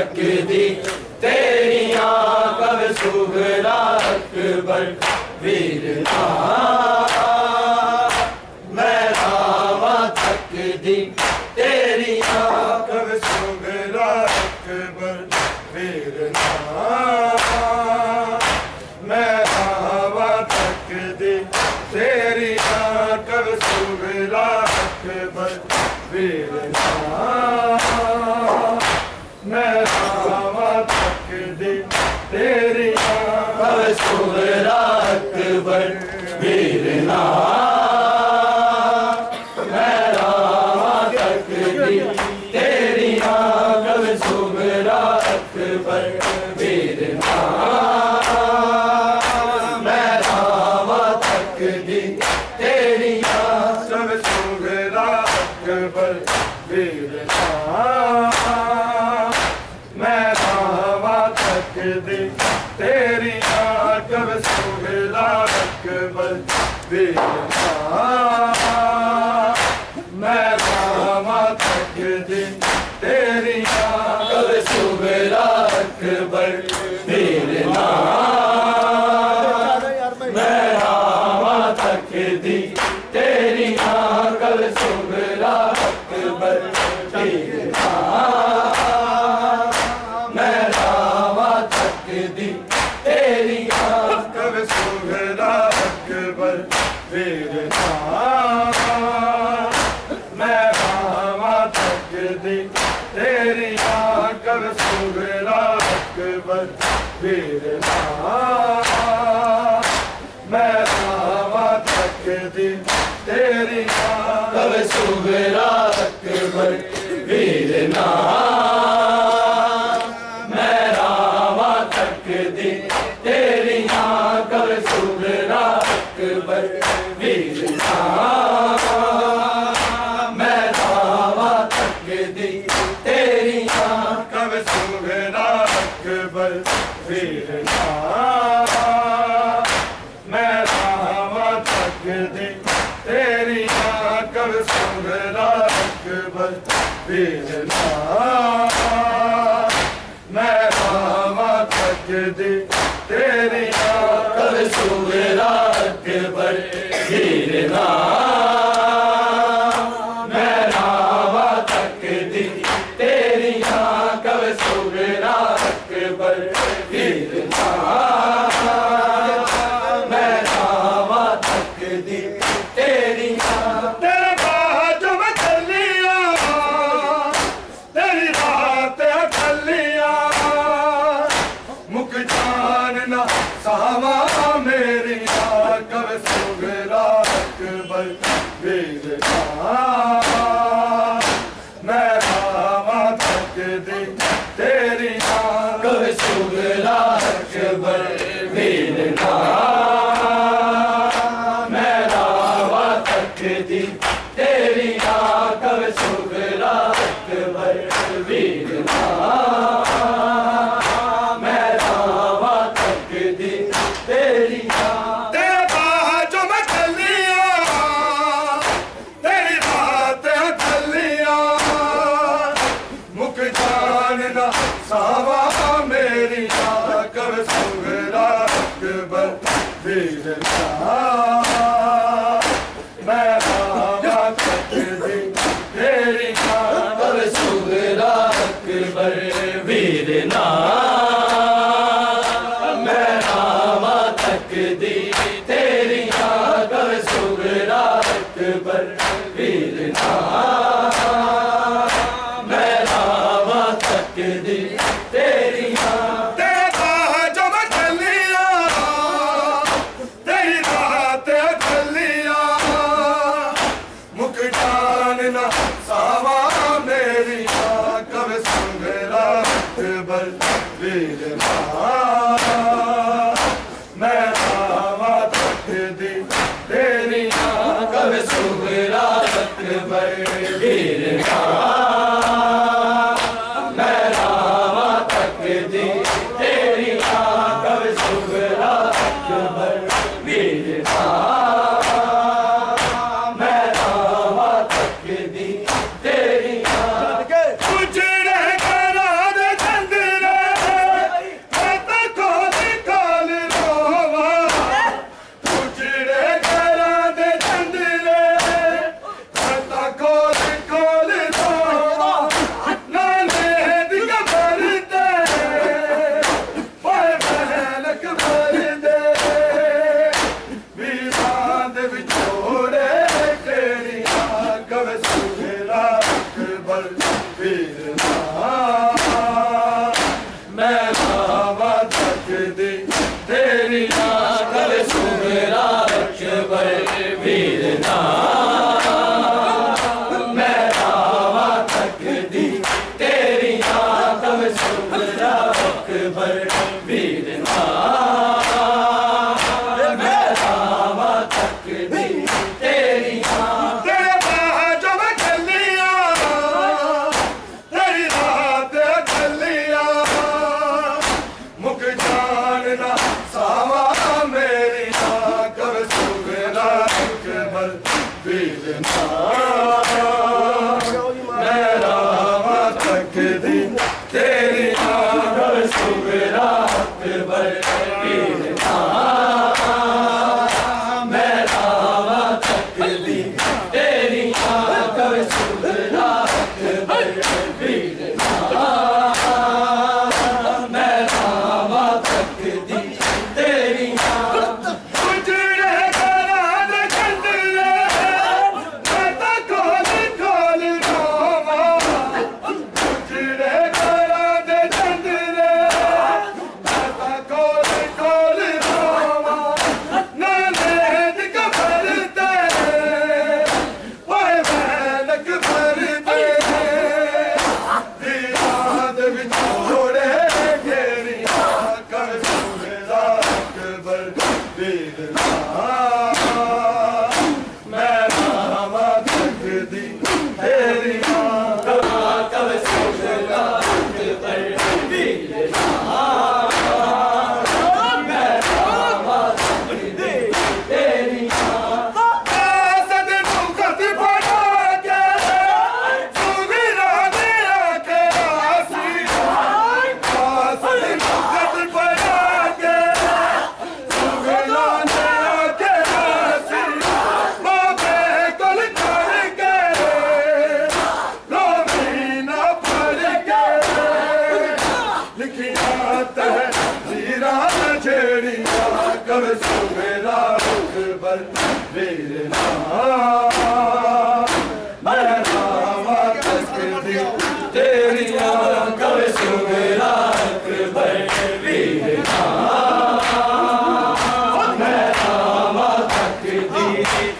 ਸਕਦੀ ਤੇਰੀਆਂ ਕਬ ਸੁਭ ਰਾਤ ਬਰ ਵੀਰ ਤਾਂ We're in love. दी तेरी कब सुबह रात पर वीर ना सजद तेरे आकर सूरज अकबर गिरना Ai, vem, vem. Ah, دینا ساوا میری آ کر سنگرا اکبر دیر شاہ Freedom.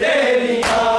दी तेरिया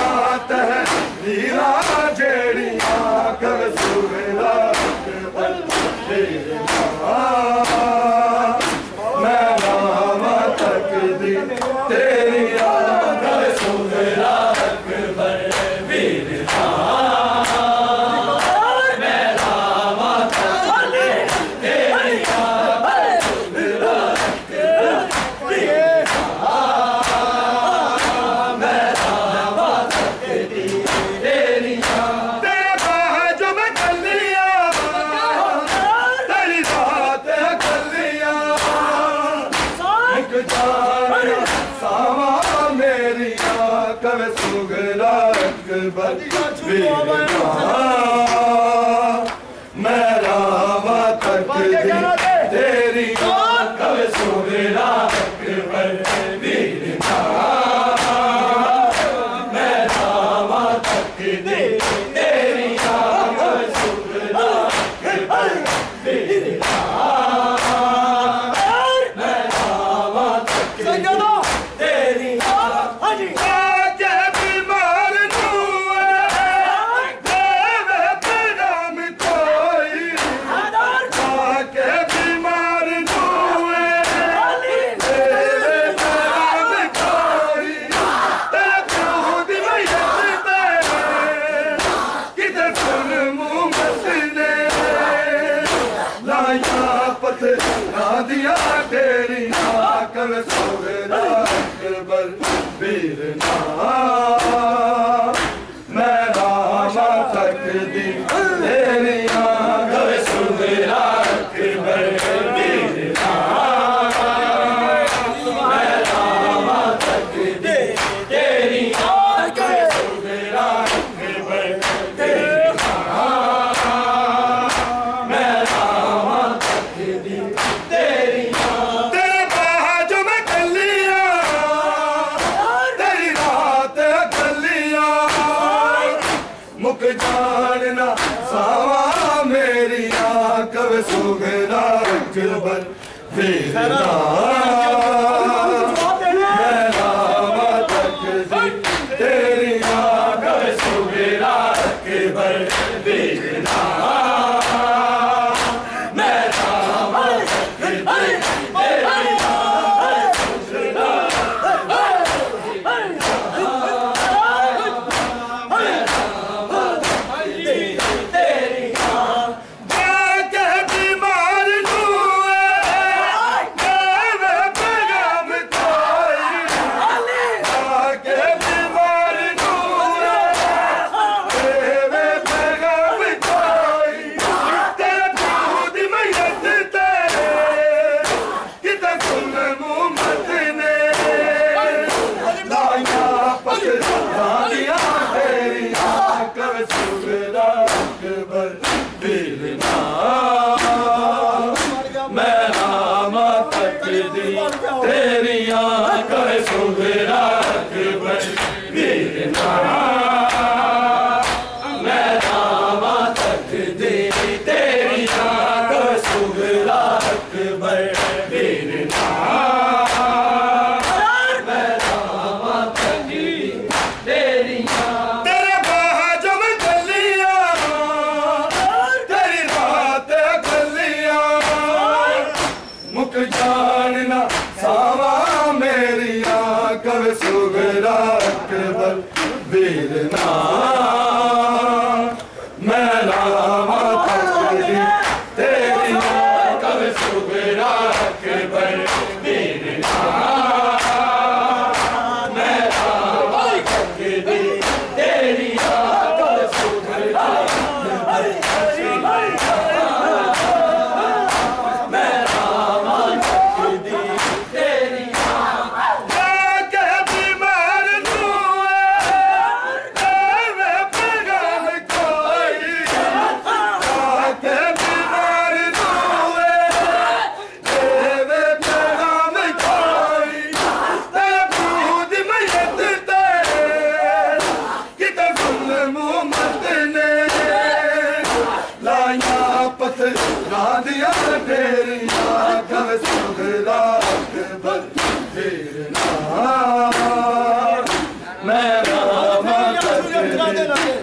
آتا ہے نیلا akbar bir daha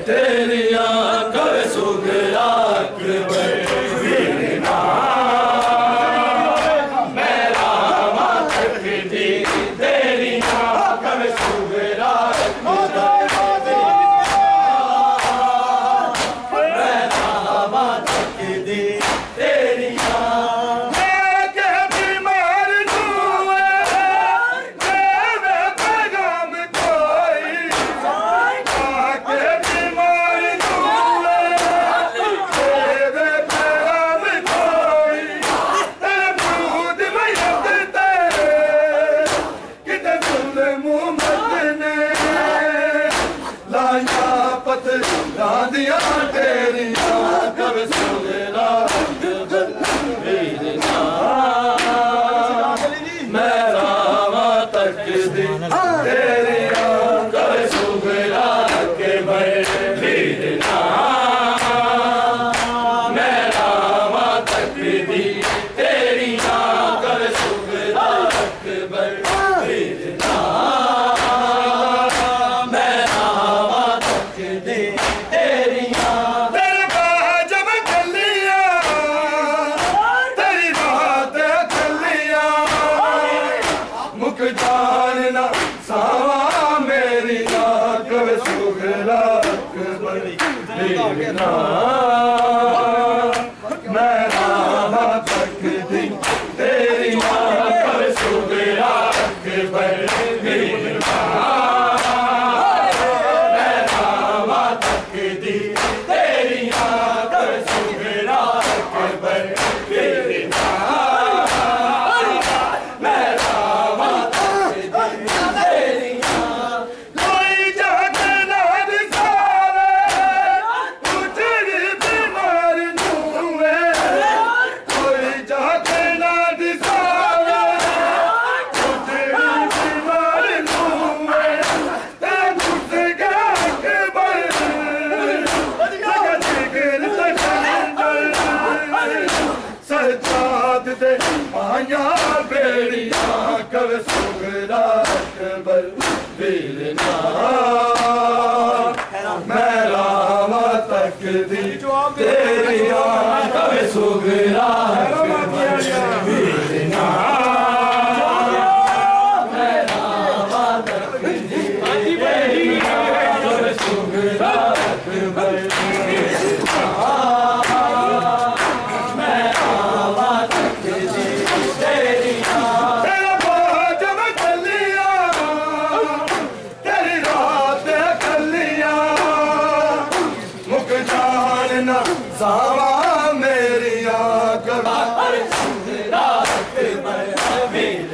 Te दिल तेरी आँख में सुगरा है? Hey,